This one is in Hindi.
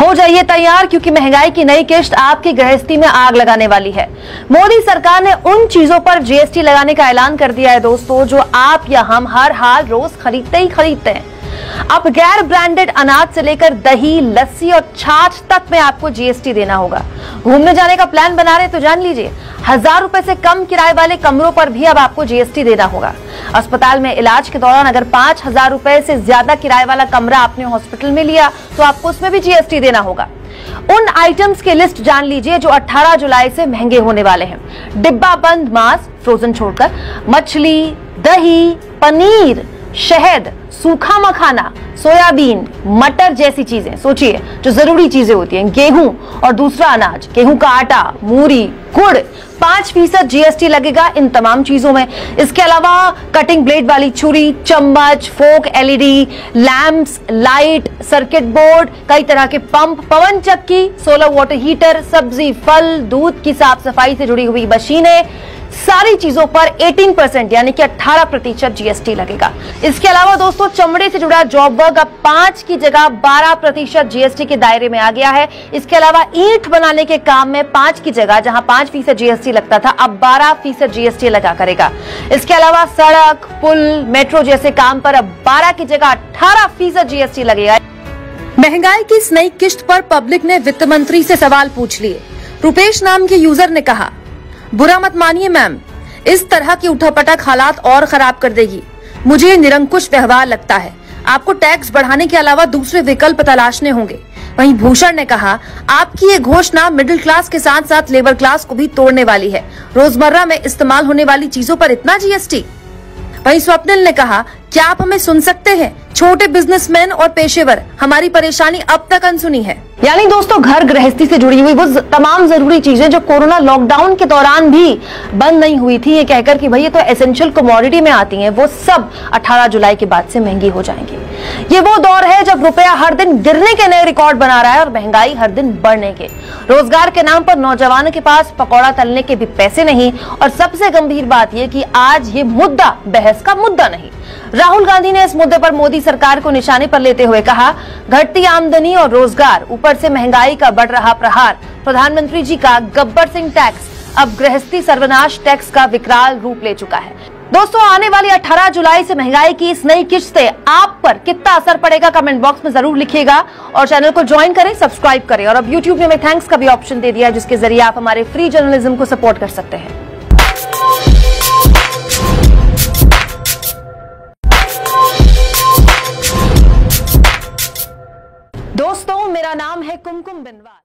हो जाइए तैयार, क्योंकि महँगाई की नई किश्त आपकी गृहस्थी में आग लगाने वाली है। मोदी सरकार ने उन चीज़ों पर जीएसटी लगाने का ऐलान कर दिया है, दोस्तों, जो आप या हम हर हाल रोज खरीदते ही खरीदते हैं। अब गैर ब्रांडेड अनाज से लेकर दही, लस्सी और छाछ तक में आपको जीएसटी देना होगा। घूमने जाने का प्लान बना रहे तो जान लीजिए, हज़ार रुपए से कम किराए वाले कमरों पर भी अब आपको जीएसटी देना होगा। अस्पताल में इलाज के दौरान अगर पाँच हज़ार रुपए से ज़्यादा किराए वाला कमरा आपने हॉस्पिटल में लिया तो आपको उसमें भी जीएसटी देना होगा। उन आइटम्स की लिस्ट जान लीजिए जो 18 जुलाई से महँगे होने वाले हैं। डिब्बा बंद, मांस फ्रोजन छोड़कर, मछली, दही, पनीर शहद, सूखा मखाना, सोयाबीन, मटर जैसी चीज़ें। सोचिए, जो ज़रूरी चीज़ें होती हैं, गेहूँ और दूसरा अनाज। गेहूँ का आटा, मूरी, गुड़, पाँच फ़ीसद जीएसटी लगेगा इन तमाम चीज़ों में। इसके अलावा कटिंग ब्लेड वाली छुरी, चम्मच fork LED lamps light circuit board कई तरह के पंप पवन चक्की सोलर वाटर हीटर सब्ज़ी, फल, दूध की साफ़ सफ़ाई से जुड़ी हुई मशीनें सारी चीज़ों पर 18 परसेंट, यानी कि 18 प्रतिशत जीएसटी लगेगा। इसके अलावा दोस्तों, चमड़े से जुड़ा जॉब वर्ग अब पाँच की जगह 12 प्रतिशत जीएसटी के दायरे में आ गया है। इसके अलावा ईंट बनाने के काम में पाँच की जगह, जहाँ पाँच फ़ीसद जीएसटी लगता था, अब 12 फ़ीसद जीएसटी लगा करेगा। इसके अलावा सड़क, पुल, मेट्रो जैसे काम पर अब बारह की जगह अठारह फ़ीसद जीएसटी लगेगा। महँगाई की इस नई किश्त पर पब्लिक ने वित्त मंत्री से सवाल पूछ लिए। रुपेश नाम के यूज़र ने कहा बुरा मत मानिए, मैम। इस तरह की उठापटक हालात और खराब कर देगी। मुझे निरंकुश व्यवहार लगता है। आपको टैक्स बढ़ाने के अलावा दूसरे विकल्प तलाशने होंगे। वहीं भूषण ने कहा, आपकी ये घोषणा मिडिल क्लास के साथ साथ लेबर क्लास को भी तोड़ने वाली है। रोज़मर्रा में इस्तेमाल होने वाली चीज़ों पर इतना जीएसटी वहीं स्वप्निल ने कहा, क्या आप हमें सुन सकते हैं? छोटे बिजनेसमैन और पेशेवर, हमारी परेशानी अब तक अनसुनी है। यानी दोस्तों, घर गृहस्थी से जुड़ी हुई वो तमाम ज़रूरी चीज़ें जो कोरोना लॉकडाउन के दौरान भी बंद नहीं हुई थी, ये कहकर कि भाई, ये तो एसेंशियल कमोडिटी में आती हैं, वो सब 18 जुलाई के बाद से महँगी हो जाएँगी। ये वो दौर है जब रुपया हर दिन गिरने के नए रिकॉर्ड बना रहा है और महँगाई हर दिन बढ़ने के। रोज़गार के नाम पर नौजवानों के पास पकौड़ा तलने के भी पैसे नहीं, और सबसे गंभीर बात यह की आज ये मुद्दा बहस का मुद्दा नहीं। राहुल गांधी ने इस मुद्दे पर मोदी सरकार को निशाने पर लेते हुए कहा, घटती आमदनी और रोज़गार, ऊपर से महँगाई का बढ़ रहा प्रहार। प्रधानमंत्री जी का गब्बर सिंह टैक्स अब गृहस्थी सर्वनाश टैक्स का विकराल रूप ले चुका है। दोस्तों, आने वाली 18 जुलाई से महँगाई की इस नई किश्त से आप पर कितना असर पड़ेगा कमेंट बॉक्स में ज़रूर लिखिएगा और चैनल को ज्वाइन करें, सब्सक्राइब करें और अब यूट्यूब ने हमें थैंक्स का भी ऑप्शन दे दिया जिसके ज़रिए आप हमारे फ्री जर्नलिज्म को सपोर्ट कर सकते है। कुमकुम बिनवाल